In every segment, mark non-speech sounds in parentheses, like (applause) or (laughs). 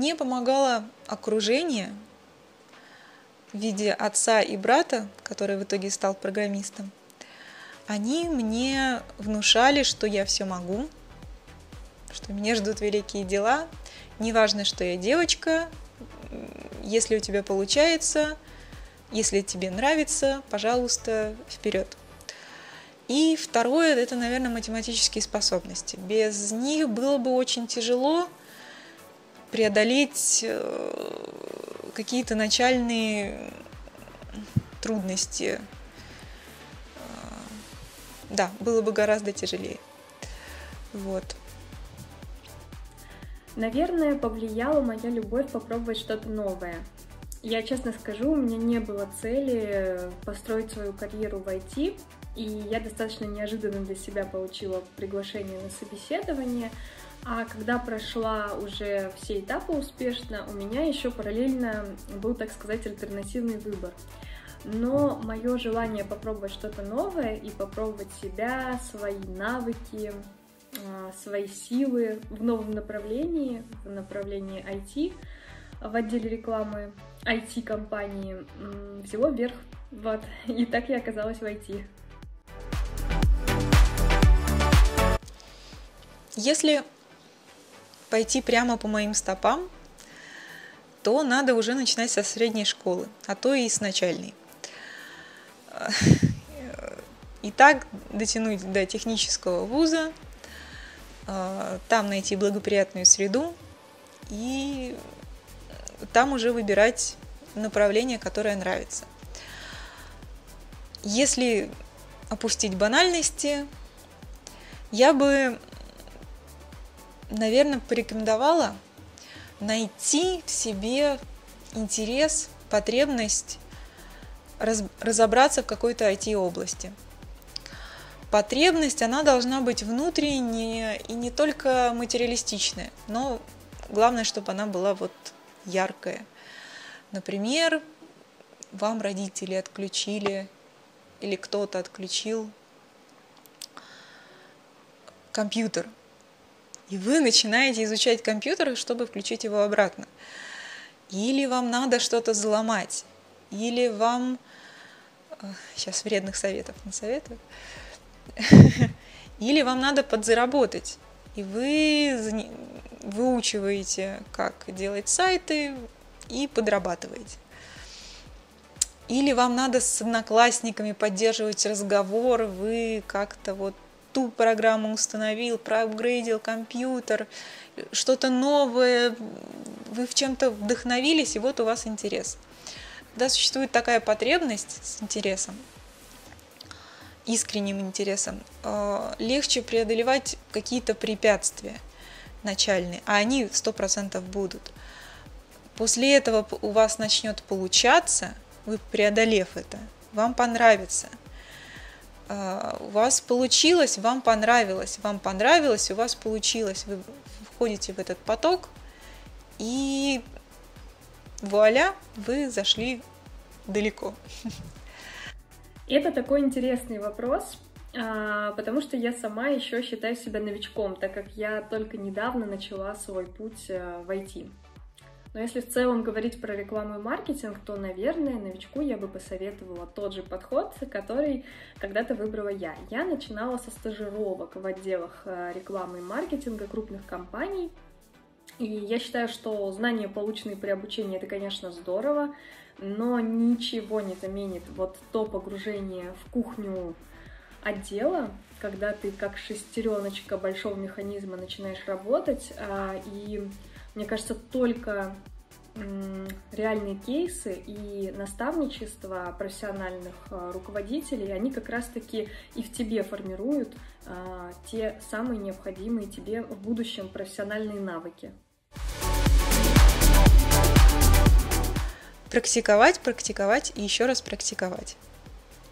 Мне помогало окружение в виде отца и брата, который в итоге стал программистом. Они мне внушали, что я все могу, что меня ждут великие дела. Неважно, что я девочка, если у тебя получается, если тебе нравится, пожалуйста, вперед. И второе, это, наверное, математические способности. Без них было бы очень тяжело преодолеть э, какие-то начальные трудности. Э, да, было бы гораздо тяжелее. Вот. Наверное, повлияла моя любовь попробовать что-то новое. Я честно скажу, у меня не было цели построить свою карьеру в IT, и я достаточно неожиданно для себя получила приглашение на собеседование. А когда прошла уже все этапы успешно, у меня еще параллельно был, так сказать, альтернативный выбор. Но мое желание попробовать что-то новое и попробовать себя, свои навыки, а, свои силы в новом направлении, в направлении IT, в отделе рекламы IT-компании взяло вверх. Вот. И так я оказалась в IT. Если пойти прямо по моим стопам, то надо уже начинать со средней школы, а то и с начальной. И так дотянуть до технического вуза, а, там найти благоприятную среду и там уже выбирать направление, которое нравится. Если опустить банальности, я бы, наверное, порекомендовала найти в себе интерес, потребность раз, разобраться в какой-то IT-области. Потребность, она должна быть внутренняя и не только материалистичная, но главное, чтобы она была вот яркая. Например, вам родители отключили или кто-то отключил компьютер. И вы начинаете изучать компьютер, чтобы включить его обратно. Или вам надо что-то взломать, или вам... Сейчас э, вредных советов не советую. (laughs) Или вам надо подзаработать. И вы выучиваете, как делать сайты и подрабатываете. Или вам надо с одноклассниками поддерживать разговор, вы как-то вот ту программу установил, проапгрейдил компьютер, что-то новое, вы в чем-то вдохновились, и вот у вас интерес. Когда существует такая потребность с интересом, искренним интересом, э, легче преодолевать какие-то препятствия начальные, а они 100% будут. После этого у вас начнет получаться, вы преодолев это, вам понравится. А, у вас получилось, вам понравилось, вам понравилось, у вас получилось. Вы входите в этот поток, и вуаля, вы зашли далеко. Это такой интересный вопрос, а, потому что я сама еще считаю себя новичком, так как я только недавно начала свой путь э, в IT. Но если в целом говорить про рекламу и маркетинг, то, наверное, новичку я бы посоветовала тот же подход, который когда-то выбрала я. Я начинала со стажировок в отделах э, рекламы и маркетинга крупных компаний. И я считаю, что знания, полученные при обучении, это, конечно, здорово, но ничего не заменит вот то погружение в кухню отдела, когда ты как шестереночка большого механизма начинаешь работать, а, и мне кажется, только реальные кейсы и наставничество профессиональных а, руководителей, они как раз-таки и в тебе формируют а, те самые необходимые тебе в будущем профессиональные навыки. Практиковать, практиковать и еще раз практиковать.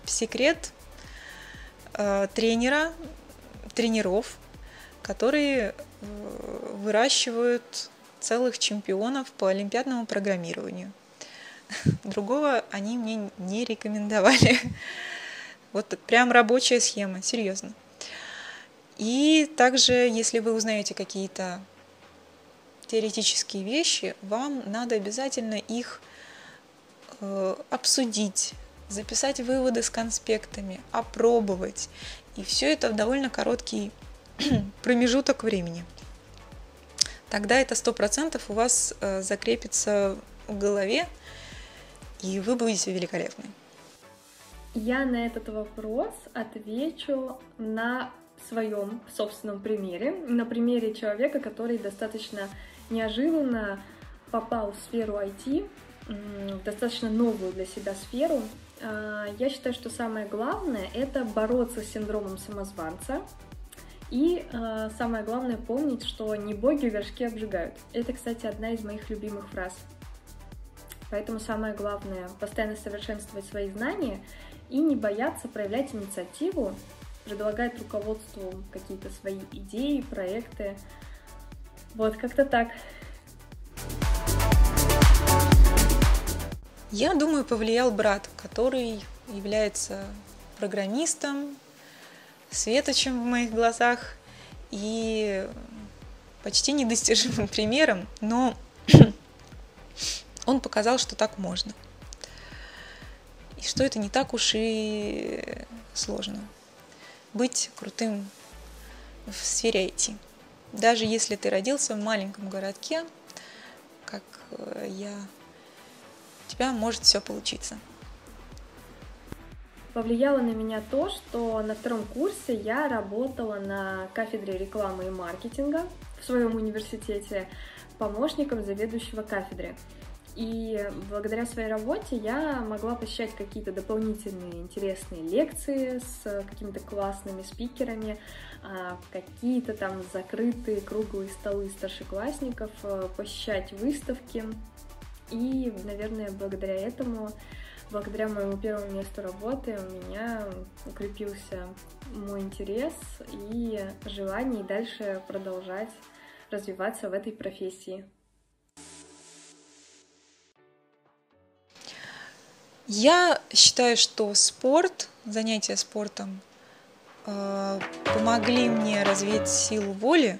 Секрет э, тренера, тренеров, которые э, выращивают целых чемпионов по олимпиадному программированию. (laughs) Другого они мне не рекомендовали. (laughs) Вот прям рабочая схема, серьезно. И также, если вы узнаете какие-то теоретические вещи, вам надо обязательно их э, обсудить, записать выводы с конспектами, опробовать. И все это в довольно короткий (clears throat) промежуток времени. Тогда это сто процентов у вас э, закрепится в голове, и вы будете великолепны. Я на этот вопрос отвечу на своем собственном примере, на примере человека, который достаточно неожиданно попал в сферу IT, в достаточно новую для себя сферу. А, я считаю, что самое главное — это бороться с синдромом самозванца, и э, самое главное помнить, что не боги горшки обжигают. Это, кстати, одна из моих любимых фраз. Поэтому самое главное — постоянно совершенствовать свои знания и не бояться проявлять инициативу, предлагать руководству какие-то свои идеи, проекты. Вот, как-то так. Я думаю, повлиял брат, который является программистом, светочем в моих глазах и почти недостижимым (laughs) примером, но он показал, что так можно. И что это не так уж и сложно быть крутым в сфере IT. Даже если ты родился в маленьком городке, как э, я, у тебя может все получиться. Повлияло на меня то, что на втором курсе я работала на кафедре рекламы и маркетинга в своем университете помощником заведующего кафедры. И благодаря своей работе я могла посещать какие-то дополнительные интересные лекции с какими-то классными спикерами, а, какие-то там закрытые круглые столы старшеклассников, а, посещать выставки. И, наверное, благодаря этому, благодаря моему первому месту работы у меня укрепился мой интерес и желание дальше продолжать развиваться в этой профессии. Я считаю, что спорт, занятия спортом э, помогли мне развить силу воли,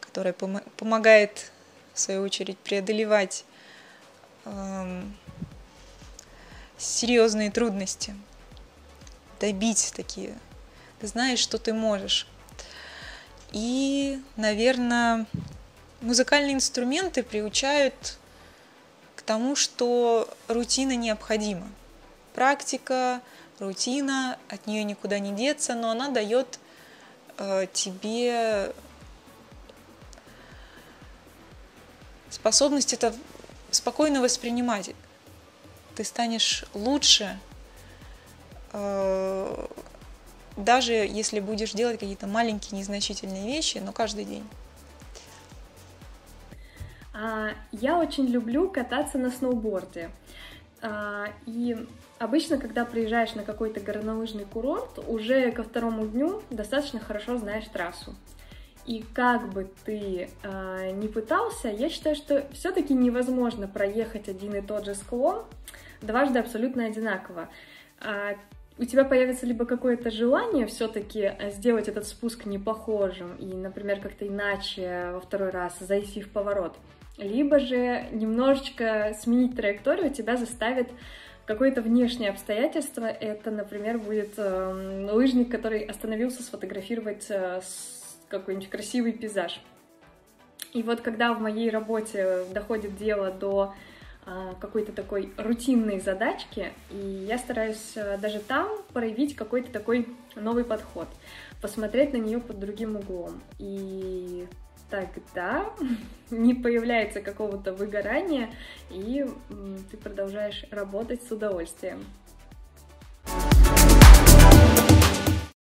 которая пом- помогает, в свою очередь, преодолевать э, серьезные трудности, добить такие. Ты знаешь, что ты можешь. И, наверное, музыкальные инструменты приучают тому, что рутина необходима. Практика, рутина, от нее никуда не деться, но она дает э, тебе способность это спокойно воспринимать. Ты станешь лучше, э, даже если будешь делать какие-то маленькие незначительные вещи, но каждый день. А, я очень люблю кататься на сноуборде. А, и обычно, когда приезжаешь на какой-то горнолыжный курорт, уже ко второму дню достаточно хорошо знаешь трассу. И как бы ты э, ни пытался, я считаю, что все-таки невозможно проехать один и тот же склон дважды абсолютно одинаково. Э, у тебя появится либо какое-то желание все-таки сделать этот спуск непохожим и, например, как-то иначе во второй раз зайти в поворот, либо же немножечко сменить траекторию тебя заставит какое-то внешнее обстоятельство. Это, например, будет э, лыжник, который остановился сфотографировать э, какой-нибудь красивый пейзаж. И вот когда в моей работе доходит дело до э, какой-то такой рутинной задачки, и я стараюсь э, даже там проявить какой-то такой новый подход, посмотреть на нее под другим углом. И тогда (laughs) не появляется какого-то выгорания, и ты продолжаешь работать с удовольствием.